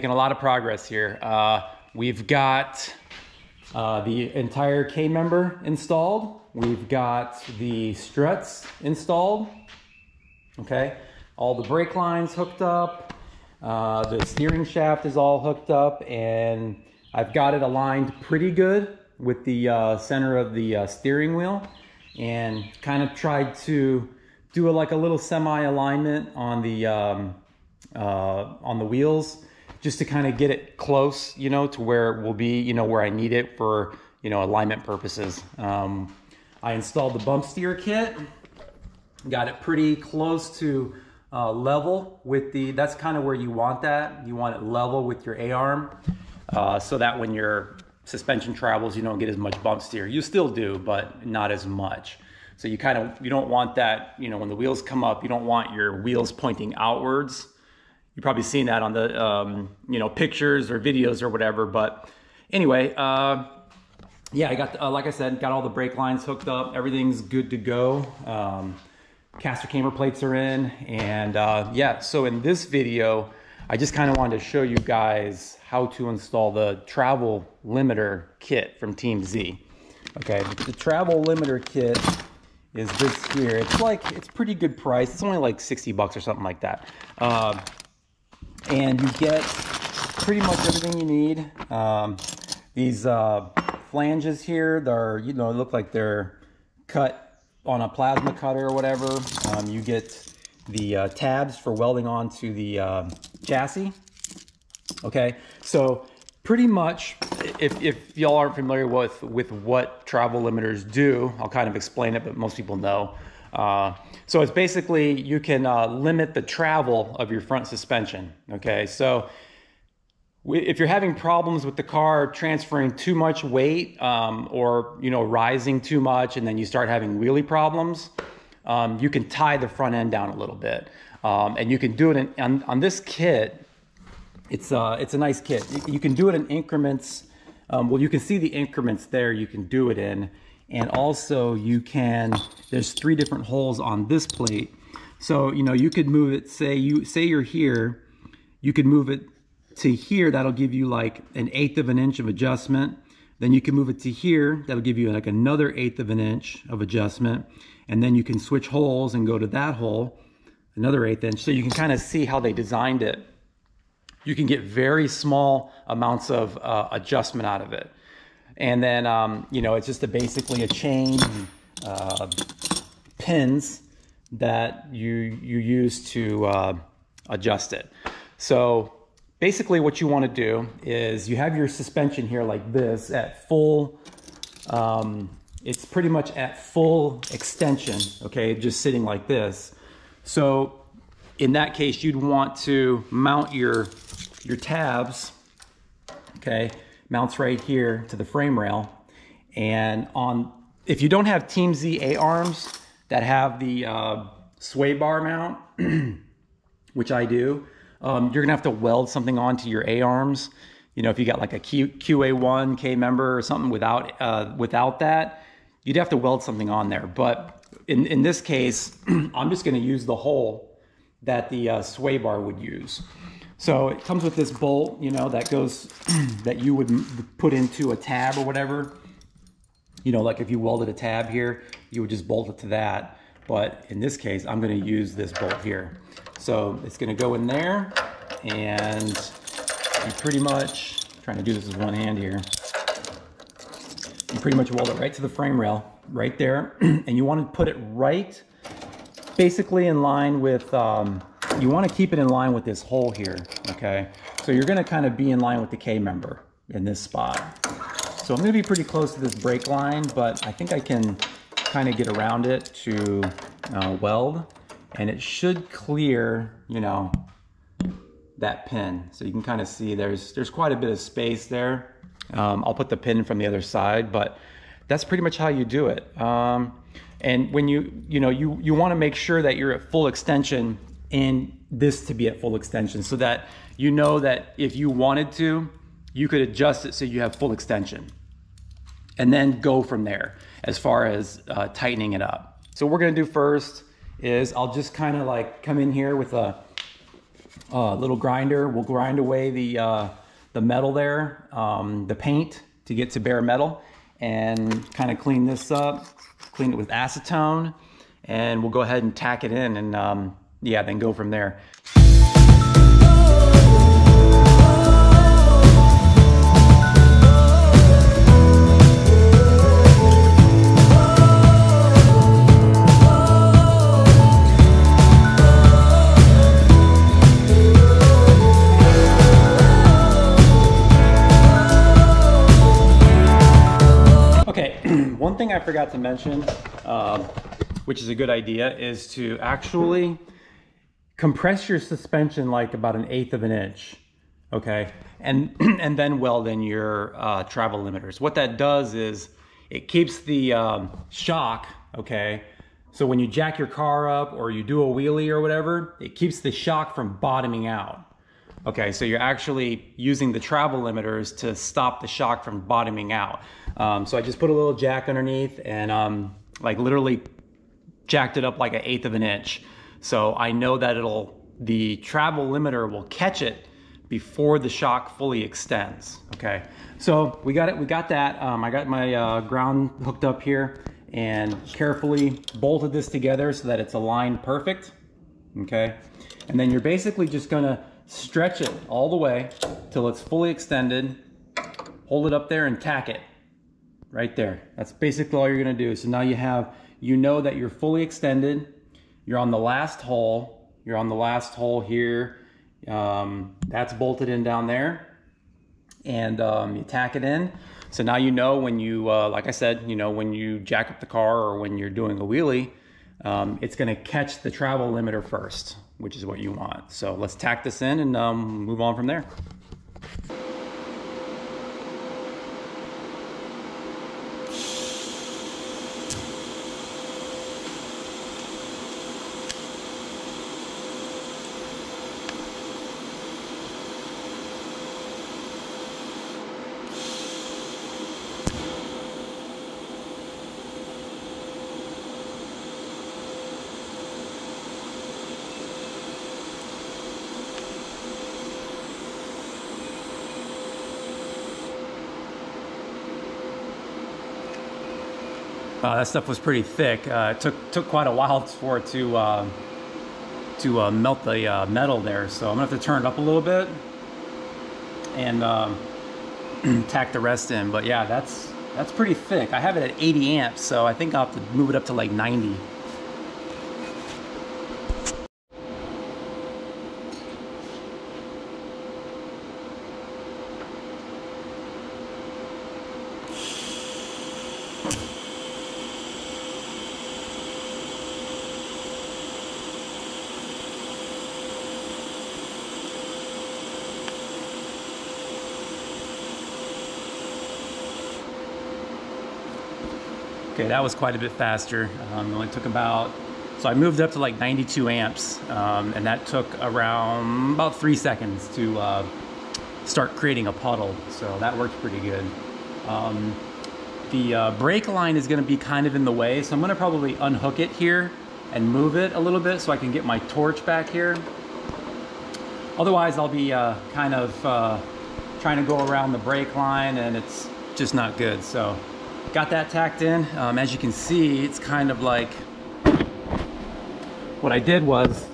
making a lot of progress here. Uh, we've got uh, the entire K member installed. We've got the struts installed. Okay, all the brake lines hooked up. Uh, the steering shaft is all hooked up and I've got it aligned pretty good with the uh, center of the uh, steering wheel and kind of tried to do a, like a little semi alignment on the um, uh, on the wheels just to kind of get it close, you know, to where it will be, you know, where I need it for, you know, alignment purposes. Um, I installed the bump steer kit, got it pretty close to uh, level with the, that's kind of where you want that. You want it level with your A-arm uh, so that when your suspension travels, you don't get as much bump steer. You still do, but not as much. So you kind of, you don't want that, you know, when the wheels come up, you don't want your wheels pointing outwards You've probably seen that on the um, you know pictures or videos or whatever. But anyway, uh, yeah, I got uh, like I said, got all the brake lines hooked up. Everything's good to go. Um, caster camber plates are in, and uh, yeah. So in this video, I just kind of wanted to show you guys how to install the travel limiter kit from Team Z. Okay, the travel limiter kit is this here. It's like, it's pretty good price. It's only like 60 bucks or something like that. Uh, and you get pretty much everything you need. Um, these uh, flanges here, they're, you know, look like they're cut on a plasma cutter or whatever. Um, you get the uh, tabs for welding onto the uh, chassis. Okay, so pretty much, if, if y'all aren't familiar with, with what travel limiters do, I'll kind of explain it, but most people know. Uh, so it's basically you can uh, limit the travel of your front suspension. Okay, so if you're having problems with the car transferring too much weight um, or you know rising too much, and then you start having wheelie problems, um, you can tie the front end down a little bit, um, and you can do it in, on, on this kit. It's uh, it's a nice kit. You can do it in increments. Um, well, you can see the increments there. You can do it in and also you can, there's three different holes on this plate. So, you know, you could move it, say you say you're here, you could move it to here, that'll give you like an eighth of an inch of adjustment. Then you can move it to here, that'll give you like another eighth of an inch of adjustment. And then you can switch holes and go to that hole, another eighth inch. So you can kind of see how they designed it. You can get very small amounts of uh, adjustment out of it. And then, um, you know, it's just a, basically a chain uh, pins that you, you use to uh, adjust it. So basically what you want to do is you have your suspension here like this at full, um, it's pretty much at full extension, okay, just sitting like this. So in that case, you'd want to mount your, your tabs, okay, mounts right here to the frame rail. And on, if you don't have Team Z A arms that have the uh, sway bar mount, which I do, um, you're gonna have to weld something onto your A arms. You know, if you got like a Q, QA1 K member or something without uh, without that, you'd have to weld something on there. But in, in this case, I'm just gonna use the hole that the uh, sway bar would use. So it comes with this bolt, you know, that goes, that you would put into a tab or whatever. You know, like if you welded a tab here, you would just bolt it to that. But in this case, I'm gonna use this bolt here. So it's gonna go in there and you pretty much, trying to do this with one hand here. You pretty much weld it right to the frame rail, right there. and you wanna put it right, basically in line with, um, you want to keep it in line with this hole here, okay? So you're going to kind of be in line with the K member in this spot. So I'm going to be pretty close to this brake line, but I think I can kind of get around it to uh, weld, and it should clear, you know, that pin. So you can kind of see there's there's quite a bit of space there. Um, I'll put the pin from the other side, but that's pretty much how you do it. Um, and when you, you know, you, you want to make sure that you're at full extension and this to be at full extension so that you know that if you wanted to, you could adjust it so you have full extension and then go from there as far as uh, tightening it up. So what we're gonna do first is I'll just kind of like come in here with a, uh, little grinder. We'll grind away the, uh, the metal there, um, the paint to get to bare metal and kind of clean this up, clean it with acetone, and we'll go ahead and tack it in and um, yeah, then go from there. Okay, one thing I forgot to mention, uh, which is a good idea, is to actually compress your suspension like about an eighth of an inch, okay? And, and then weld in your uh, travel limiters. What that does is it keeps the um, shock, okay? So when you jack your car up or you do a wheelie or whatever, it keeps the shock from bottoming out. Okay, so you're actually using the travel limiters to stop the shock from bottoming out. Um, so I just put a little jack underneath and um, like literally jacked it up like an eighth of an inch. So I know that it'll, the travel limiter will catch it before the shock fully extends. Okay, so we got it, we got that. Um, I got my uh, ground hooked up here and carefully bolted this together so that it's aligned perfect. Okay, and then you're basically just gonna stretch it all the way till it's fully extended, hold it up there and tack it right there. That's basically all you're gonna do. So now you have, you know that you're fully extended, you're on the last hole, you're on the last hole here, um, that's bolted in down there, and um, you tack it in. So now you know when you, uh, like I said, you know, when you jack up the car or when you're doing a wheelie, um, it's gonna catch the travel limiter first which is what you want. So let's tack this in and um, move on from there. Uh, that stuff was pretty thick. Uh, it took took quite a while for it to uh, to melt the uh, metal there. So I'm gonna have to turn it up a little bit and um, tack the rest in. But yeah, that's that's pretty thick. I have it at 80 amps, so I think I'll have to move it up to like 90. Okay, that was quite a bit faster. Um, it only took about, so I moved up to like 92 amps, um, and that took around about three seconds to uh, start creating a puddle. So that worked pretty good. Um, the uh, brake line is gonna be kind of in the way, so I'm gonna probably unhook it here and move it a little bit so I can get my torch back here. Otherwise, I'll be uh, kind of uh, trying to go around the brake line and it's just not good. So Got that tacked in. Um, as you can see, it's kind of like, what I did was,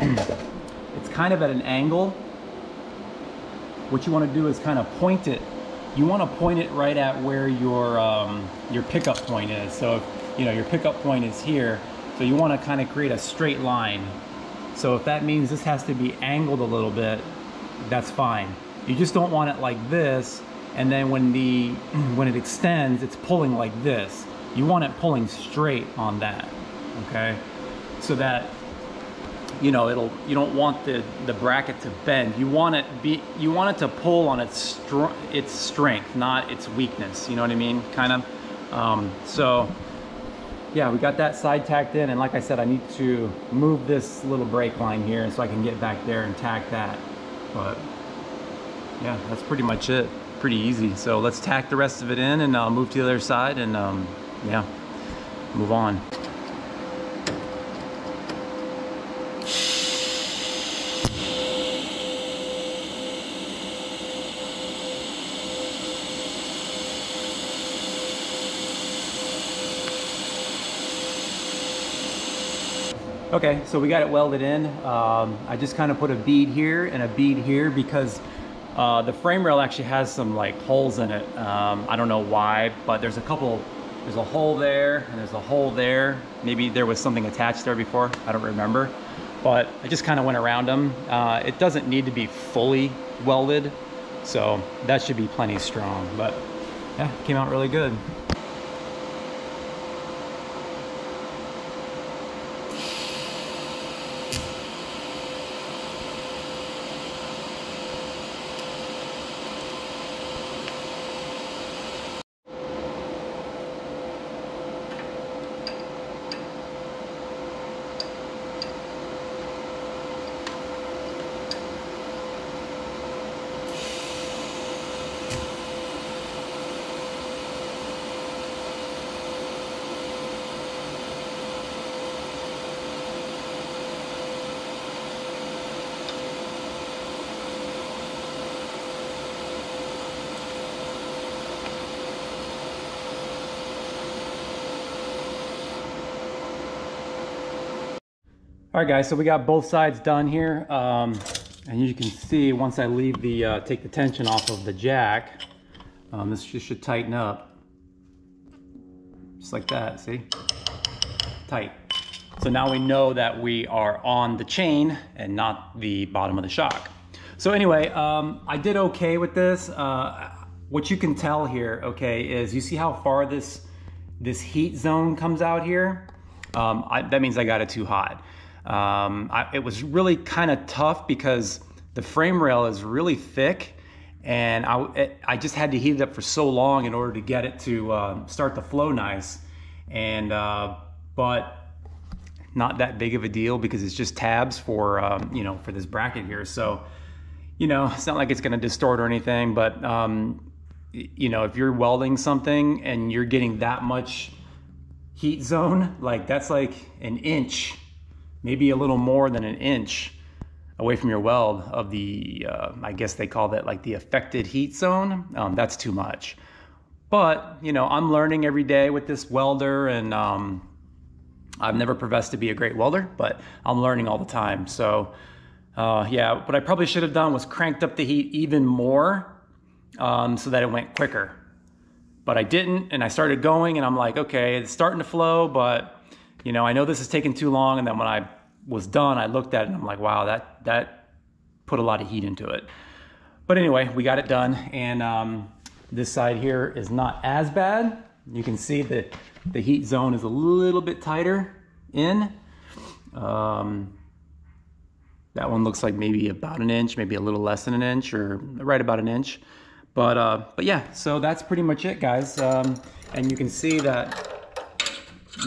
it's kind of at an angle. What you want to do is kind of point it. You want to point it right at where your, um, your pickup point is. So if, you know, your pickup point is here, so you want to kind of create a straight line. So if that means this has to be angled a little bit, that's fine. You just don't want it like this and then when the when it extends it's pulling like this. You want it pulling straight on that okay? So that you know it'll you don't want the the bracket to bend. You want it be you want it to pull on its str its strength not its weakness. You know what i mean? Kind of um, so yeah we got that side tacked in. And like i said i need to move this little brake line here so i can get back there and tack that. But yeah that's pretty much it pretty easy. So let's tack the rest of it in and I'll move to the other side and um, yeah, move on. Okay, so we got it welded in. Um, I just kind of put a bead here and a bead here because uh, the frame rail actually has some like holes in it. Um, I don't know why, but there's a couple, there's a hole there and there's a hole there. Maybe there was something attached there before, I don't remember. But I just kind of went around them. Uh, it doesn't need to be fully welded, so that should be plenty strong. But yeah, came out really good. All right, guys, so we got both sides done here. Um, and you can see once I leave the, uh, take the tension off of the jack, um, this just should tighten up. Just like that, see? Tight. So now we know that we are on the chain and not the bottom of the shock. So anyway, um, I did okay with this. Uh, what you can tell here, okay, is you see how far this, this heat zone comes out here? Um, I, that means I got it too hot. Um, I, it was really kind of tough because the frame rail is really thick and I, it, I just had to heat it up for so long in order to get it to uh, start to flow nice. And, uh, but not that big of a deal because it's just tabs for, um, you know, for this bracket here. So, you know, it's not like it's going to distort or anything, but, um, you know, if you're welding something and you're getting that much heat zone, like that's like an inch maybe a little more than an inch away from your weld of the, uh, I guess they call that like the affected heat zone, um, that's too much. But, you know, I'm learning every day with this welder and um, I've never professed to be a great welder, but I'm learning all the time. So, uh, yeah, what I probably should have done was cranked up the heat even more um, so that it went quicker. But I didn't, and I started going, and I'm like, okay, it's starting to flow, but you know, I know this is taking too long. And then when I was done, I looked at it and I'm like, wow, that, that put a lot of heat into it. But anyway, we got it done. And um, this side here is not as bad. You can see that the heat zone is a little bit tighter in. Um, that one looks like maybe about an inch, maybe a little less than an inch or right about an inch. But, uh, but yeah, so that's pretty much it, guys. Um, and you can see that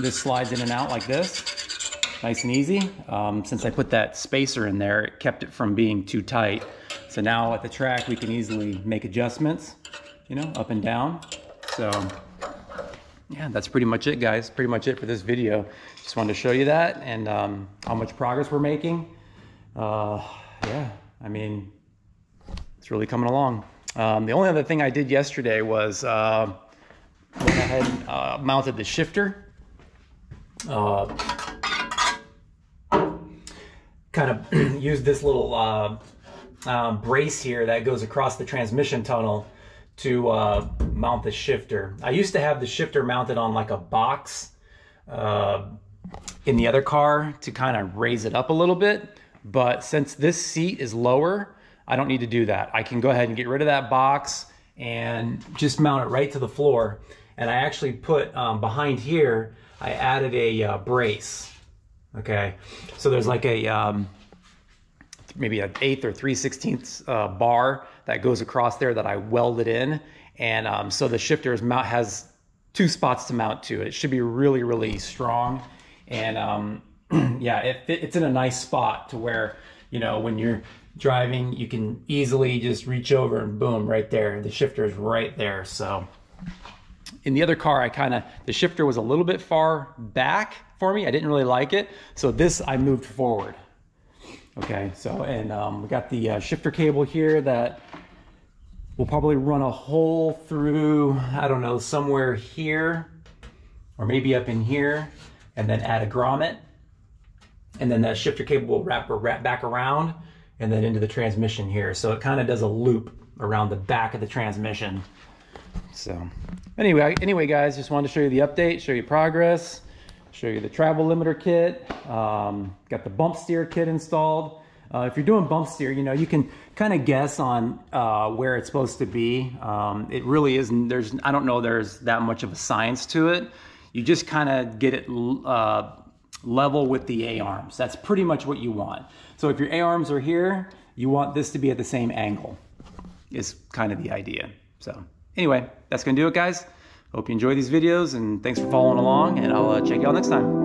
this slides in and out like this, nice and easy. Um, since I put that spacer in there, it kept it from being too tight. So now at the track, we can easily make adjustments, you know, up and down. So yeah, that's pretty much it, guys. Pretty much it for this video. Just wanted to show you that and um, how much progress we're making. Uh, yeah, I mean, it's really coming along. Um, the only other thing I did yesterday was uh, went ahead and uh, mounted the shifter uh, kind of use this little uh, uh, brace here that goes across the transmission tunnel to uh, mount the shifter. I used to have the shifter mounted on like a box uh, in the other car to kind of raise it up a little bit. But since this seat is lower, I don't need to do that. I can go ahead and get rid of that box and just mount it right to the floor. And I actually put um, behind here, I added a uh, brace. Okay, so there's like a um, maybe an eighth or three sixteenths uh, bar that goes across there that I welded in, and um, so the shifter mount has two spots to mount to. It should be really really strong, and um, yeah, it, it's in a nice spot to where you know when you're driving, you can easily just reach over and boom, right there. The shifter is right there, so. In the other car, I kind of, the shifter was a little bit far back for me. I didn't really like it. So this, I moved forward. Okay, so, and um, we got the uh, shifter cable here that will probably run a hole through, I don't know, somewhere here, or maybe up in here, and then add a grommet. and then that shifter cable will wrap, wrap back around and then into the transmission here. So it kind of does a loop around the back of the transmission. So anyway, anyway, guys, just wanted to show you the update, show you progress, show you the travel limiter kit. Um, got the bump steer kit installed. Uh, if you're doing bump steer, you know, you can kind of guess on uh, where it's supposed to be. Um, it really isn't, there's, I don't know there's that much of a science to it. You just kind of get it uh, level with the A-arms. That's pretty much what you want. So if your A-arms are here, you want this to be at the same angle is kind of the idea. So anyway, that's gonna do it guys. Hope you enjoy these videos and thanks for following along and I'll uh, check y'all next time.